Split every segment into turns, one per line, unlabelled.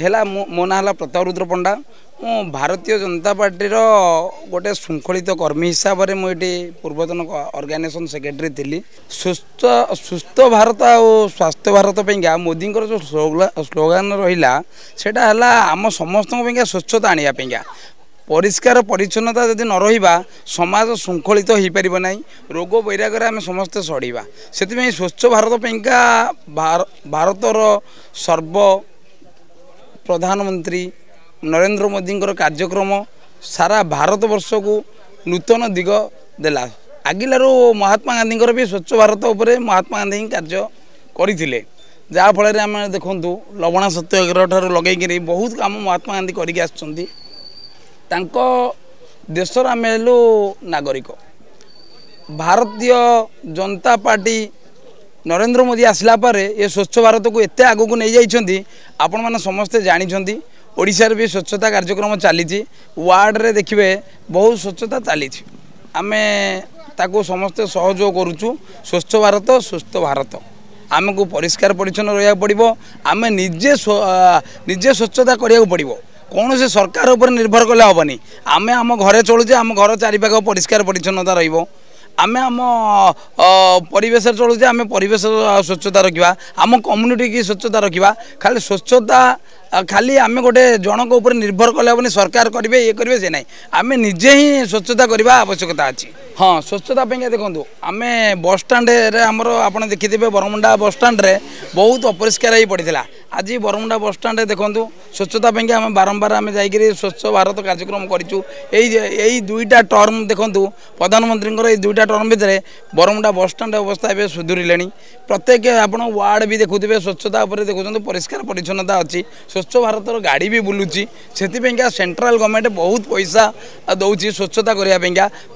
ହେଲା ମୋ ନାଁ ହେଲା ପ୍ରତାପ ରୁଦ୍ର ପଣ୍ଡା ମୁଁ ଭାରତୀୟ ଜନତା ପାର୍ଟିର ଗୋଟେ ଶୃଙ୍ଖଳିତ କର୍ମୀ ହିସାବରେ ମୁଁ ଏଠି ପୂର୍ବତନ ଅର୍ଗାନାଇଜେସନ୍ ସେକ୍ରେଟେରୀ ଥିଲି ସୁସ୍ଥ ସୁସ୍ଥ ଭାରତ ଆଉ ସ୍ୱାସ୍ଥ୍ୟ ଭାରତ ପାଇଁକା ମୋଦିଙ୍କର ଯେଉଁ ସ୍ଲୋଗାନ ରହିଲା ସେଇଟା ହେଲା ଆମ ସମସ୍ତଙ୍କ ପାଇଁକା ସ୍ୱଚ୍ଛତା ଆଣିବା ପାଇଁକା ପରିଷ୍କାର ପରିଚ୍ଛନ୍ନତା ଯଦି ନ ରହିବା ସମାଜ ଶୃଙ୍ଖଳିତ ହୋଇପାରିବ ନାହିଁ ରୋଗ ବୈରାଗରେ ଆମେ ସମସ୍ତେ ସଢ଼ିବା ସେଥିପାଇଁ ସ୍ୱଚ୍ଛ ଭାରତ ପାଇଁକା ଭାରତର ସର୍ବ ପ୍ରଧାନମନ୍ତ୍ରୀ ନରେନ୍ଦ୍ର ମୋଦିଙ୍କର କାର୍ଯ୍ୟକ୍ରମ ସାରା ଭାରତବର୍ଷକୁ ନୂତନ ଦିଗ ଦେଲା ଆଗିଲାରୁ ମହାତ୍ମା ଗାନ୍ଧୀଙ୍କର ବି ସ୍ୱଚ୍ଛ ଭାରତ ଉପରେ ମହାତ୍ମା ଗାନ୍ଧୀ ହିଁ କାର୍ଯ୍ୟ କରିଥିଲେ ଯାହାଫଳରେ ଆମେ ଦେଖନ୍ତୁ ଲବଣା ସତ୍ୟାଗ୍ରହ ଠାରୁ ଲଗେଇକିରି ବହୁତ କାମ ମହାତ୍ମା ଗାନ୍ଧୀ କରିକି ଆସୁଛନ୍ତି ତାଙ୍କ ଦେଶର ଆମେ ହେଲୁ ନାଗରିକ ଭାରତୀୟ ଜନତା ପାର୍ଟି নরেন্দ্র মোদী আসলা পরে এ স্বচ্ছ ভারতকে এত আগুক নিয়ে যাইছেন আপনার মানে সমস্তে জাঁচান ওড়শার বি স্বচ্ছতা কার্যক্রম চালছে ওয়ার্ডরে দেখবে বহু স্বচ্ছতা চালছে আমি তাকে সমস্তে সহযোগ করুছু স্বচ্ছ ভারত সুস্থ ভারত আমি পরিষ্কার পরিচ্ছন্ন রাখা পড়ব আমি নিজে নিজে স্বচ্ছতা করা পড়ব কৌশি সরকার উপরে নির্ভর কলে হবনি আমি আমার ঘরে চলুছে আমার ঘর চারিপাখ পরিষ্কার পরিচ্ছন্নতা রহব ଆମେ ଆମ ପରିବେଶରେ ଚଳୁଛେ ଆମେ ପରିବେଶ ସ୍ୱଚ୍ଛତା ରଖିବା ଆମ କମ୍ୟୁନିଟିକି ସ୍ୱଚ୍ଛତା ରଖିବା ଖାଲି ସ୍ୱଚ୍ଛତା ଖାଲି ଆମେ ଗୋଟେ ଜଣଙ୍କ ଉପରେ ନିର୍ଭର କଲେ ହେବନି ସରକାର କରିବେ ଇଏ କରିବେ ସେ ନାହିଁ ଆମେ ନିଜେ ହିଁ ସ୍ୱଚ୍ଛତା କରିବା ଆବଶ୍ୟକତା ଅଛି ହଁ ସ୍ୱଚ୍ଛତା ପାଇଁ ଦେଖନ୍ତୁ ଆମେ ବସ୍ଷ୍ଟାଣ୍ଡରେ ଆମର ଆପଣ ଦେଖିଥିବେ ବରମୁଣ୍ଡା ବସ୍ଷ୍ଟାଣ୍ଡରେ ବହୁତ ଅପରିଷ୍କାର ହୋଇ ପଡ଼ିଥିଲା আজি বরমুন্ডা বসষ্টাণ্ডে দেখুন স্বচ্ছতা পাই আমি বারম্বার আমি যাই স্বচ্ছ ভারত কার্যক্রম করছু এই এই দুইটা টর্ম দেখুন প্রধানমন্ত্রী এই দুইটা টর্ম ভিতরে বরমুন্ডা বসষ্টাণ্ডে অবস্থা এবার সুধুরিলে প্রত্যেক আপনার ওয়ার্ড বি দেখু স্বচ্ছতা উপরে দেখুছেন পরিষ্কার পরিচ্ছন্নতা অছি স্বচ্ছ ভারতর গাড়ি বি বুলুচি সেপা সেন্ট্রাল গভর্নমেন্ট বহু পয়সা দৌছি স্বচ্ছতা করা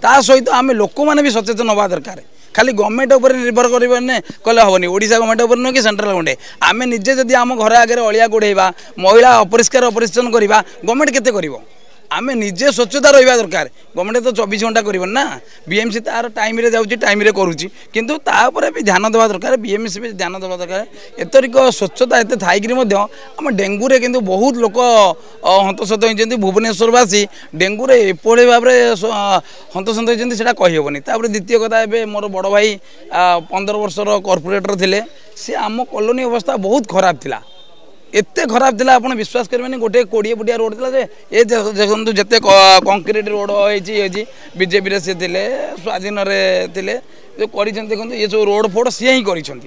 তা সহ আমি লোক মানে সচেতন হওয়া দরকার ଖାଲି ଗଭର୍ଣ୍ଣମେଣ୍ଟ ଉପରେ ନିର୍ଭର କରିବନି କହିଲେ ହେବନି ଓଡ଼ିଶା ଗଭର୍ଣ୍ଣମେଣ୍ଟ ଉପରେ ନୁହେଁ କି ସେଣ୍ଟ୍ରାଲ ଗଭର୍ଣ୍ଣମେଣ୍ଟ ଆମେ ନିଜେ ଯଦି ଆମ ଘର ଆଗରେ ଅଳିଆ ଗୋଡ଼େଇବା ମହିଳା ଅପରିଷ୍କାର ଅପରିଚ୍ଛନ୍ନ କରିବା ଗଭର୍ଣ୍ଣମେଣ୍ଟ କେତେ କରିବ আমি নিজে স্বচ্ছতা রহবা দরকার গভর্নমেন্ট তো চব্বিশ ঘন্টা করবেন না বিএমসি তার টাইমে যাচ্ছি টাইমে করুছি কিন্তু তাপরে বি ধ্যান দেওয়া দরকার বিএমসি বি ধ্যান দেওয়া দরকার এতরিক স্বচ্ছতা এত থাইকি আমার ডেঙ্গুরে কিন্তু বহুত লোক হন্তসন্ত হয়েছেন ভুবনেশ্বরবাসী ডেঙ্গুরে এপরি ভাবে হন্তসন্ত হয়েছেন সেটা কহিহবনি তাপরে দ্বিতীয় কথা এবে মোর বড় ভাই পনেরো বর্ষর কর্পোরেটর লে সে আম কলোনি অবস্থা বহুত খারাপ লা এতে খারাপ লা আপনার বিশ্বাস করবেনি গোটে কোড়িয়ে ফুটিয়া রোড লা যে এ দেখুন যেতে কংক্রিট রোড হয়েছি হয়েছি বিজেপি রে সে স্বাধীনরে লে যে করেছেন দেখুন এ সব রোড ফোড সি হি করছেন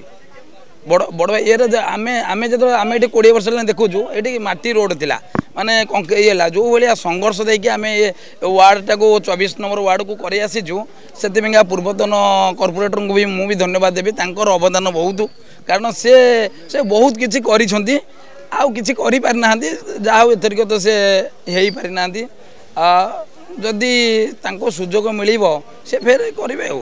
বড় বড় ভাই এর আমি আমি যেত আমি এটি কোড়িয়ে বর্ষ হলে দেখুছু এটি মাটি রোড লা মানে ইয়ে হল যেভাবে সংঘর্ষ দিয়ে আমি এ ওয়ার্ডটা চবিশ নম্বর ওয়ার্ডক করে আসিছু সেপাইকা পূর্বতন কর্পোরেটর মু ধন্যবাদ দেবি তাঁর অবদান বহুত কারণ সে সে বহুত কিছু করেছেন आउ किसी करना जहाँ एथरिक तो सी पारिना जदि तुजोग मिल से फेर करेंगे